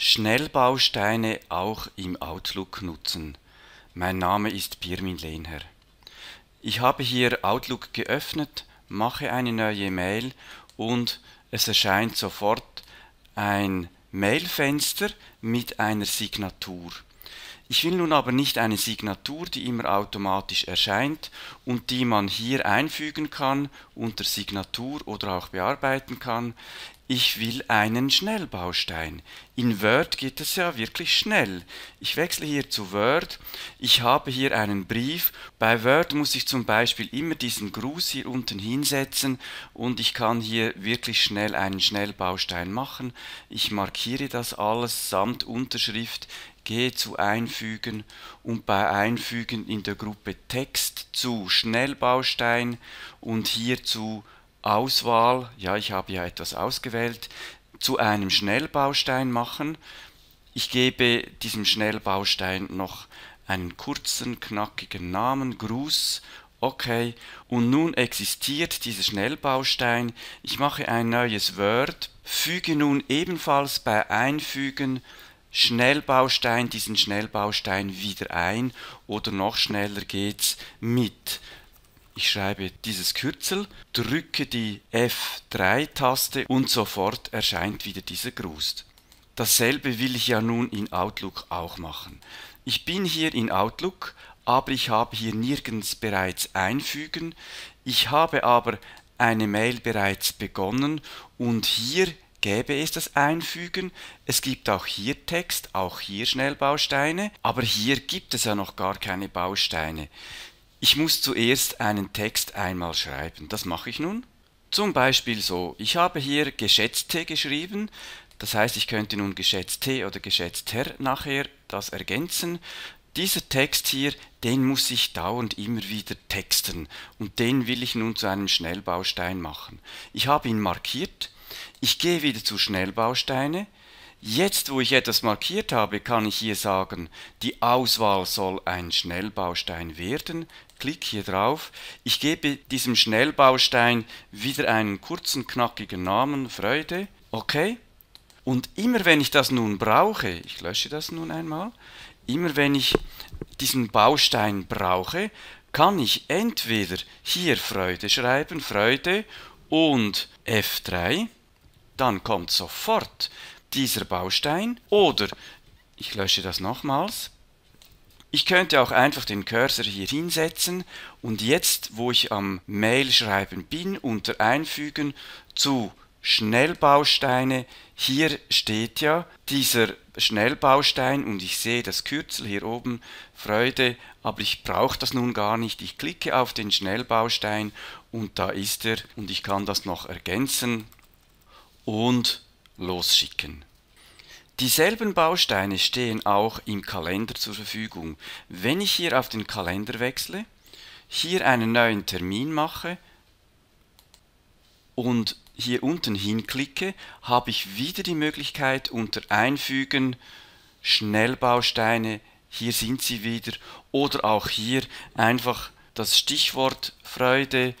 Schnellbausteine auch im Outlook nutzen. Mein Name ist Pirmin Lehnherr. Ich habe hier Outlook geöffnet, mache eine neue Mail und es erscheint sofort ein Mailfenster mit einer Signatur. Ich will nun aber nicht eine Signatur, die immer automatisch erscheint und die man hier einfügen kann unter Signatur oder auch bearbeiten kann. Ich will einen Schnellbaustein. In Word geht es ja wirklich schnell. Ich wechsle hier zu Word. Ich habe hier einen Brief. Bei Word muss ich zum Beispiel immer diesen Gruß hier unten hinsetzen und ich kann hier wirklich schnell einen Schnellbaustein machen. Ich markiere das alles samt Unterschrift gehe zu Einfügen und bei Einfügen in der Gruppe Text zu Schnellbaustein und hier zu Auswahl, ja ich habe ja etwas ausgewählt, zu einem Schnellbaustein machen. Ich gebe diesem Schnellbaustein noch einen kurzen, knackigen Namen, Gruß, okay, und nun existiert dieser Schnellbaustein. Ich mache ein neues Word, füge nun ebenfalls bei Einfügen Schnellbaustein diesen Schnellbaustein wieder ein. Oder noch schneller geht's mit ich schreibe dieses Kürzel, drücke die F3-Taste und sofort erscheint wieder dieser Gruß. Dasselbe will ich ja nun in Outlook auch machen. Ich bin hier in Outlook, aber ich habe hier nirgends bereits einfügen. Ich habe aber eine Mail bereits begonnen und hier gäbe es das Einfügen. Es gibt auch hier Text, auch hier Schnellbausteine, aber hier gibt es ja noch gar keine Bausteine. Ich muss zuerst einen Text einmal schreiben. Das mache ich nun. Zum Beispiel so, ich habe hier geschätzte geschrieben, das heißt, ich könnte nun geschätzte oder geschätzter nachher das ergänzen. Dieser Text hier, den muss ich dauernd immer wieder texten und den will ich nun zu einem Schnellbaustein machen. Ich habe ihn markiert, ich gehe wieder zu Schnellbausteine. Jetzt, wo ich etwas markiert habe, kann ich hier sagen, die Auswahl soll ein Schnellbaustein werden. Klick hier drauf. Ich gebe diesem Schnellbaustein wieder einen kurzen, knackigen Namen, Freude. Okay. Und immer wenn ich das nun brauche, ich lösche das nun einmal, immer wenn ich diesen Baustein brauche, kann ich entweder hier Freude schreiben, Freude und F3 dann kommt sofort dieser Baustein oder ich lösche das nochmals. Ich könnte auch einfach den Cursor hier hinsetzen und jetzt, wo ich am Mail schreiben bin, unter Einfügen zu Schnellbausteine, hier steht ja dieser Schnellbaustein und ich sehe das Kürzel hier oben, Freude, aber ich brauche das nun gar nicht. Ich klicke auf den Schnellbaustein und da ist er und ich kann das noch ergänzen und losschicken. Dieselben Bausteine stehen auch im Kalender zur Verfügung. Wenn ich hier auf den Kalender wechsle, hier einen neuen Termin mache und hier unten hinklicke, habe ich wieder die Möglichkeit unter Einfügen Schnellbausteine, hier sind sie wieder, oder auch hier einfach das Stichwort Freude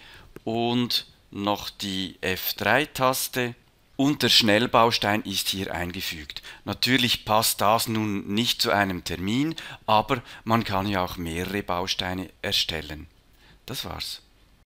und noch die F3-Taste und der Schnellbaustein ist hier eingefügt. Natürlich passt das nun nicht zu einem Termin, aber man kann ja auch mehrere Bausteine erstellen. Das war's.